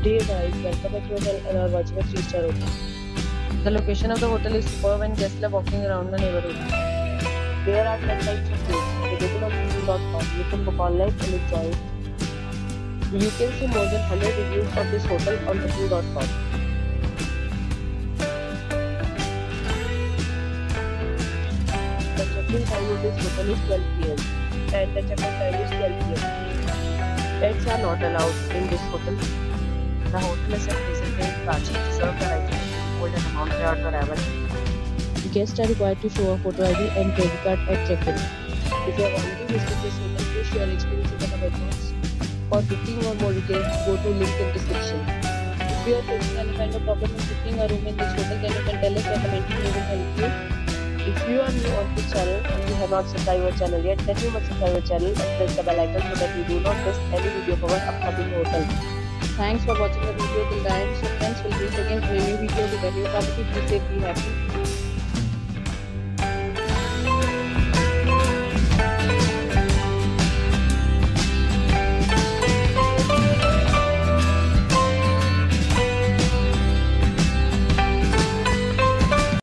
Hey guys, welcome back to our channel and are watching a 3-star hotel. The location of the hotel is superb and guests love walking around the neighborhood. There are 10 types of rooms available on booking.com. You can book online and enjoy it. You can see more than 100 reviews of this hotel on booking.com. The check-in time of this hotel is 12 pm and the check-out time is 12 pm. Pets are not allowed in this hotel. The hotel is represented charges to serve the right to hold an amount prior to arrival. Guests are required to show a photo ID and credit card at check-in. If you have already visited this hotel, please share your experience in the comment. For booking or more details, go to link in description. If you are facing any kind of problem in booking a room in this hotel, then you can tell us by commenting. We will help you. If you are new on this channel and you have not subscribed our channel yet, then you must subscribe our channel and press the bell icon so that you do not miss any video of our upcoming hotel. Thanks for watching the video till the end. So friends, will meet again in a new video with a new topic. Please stay happy.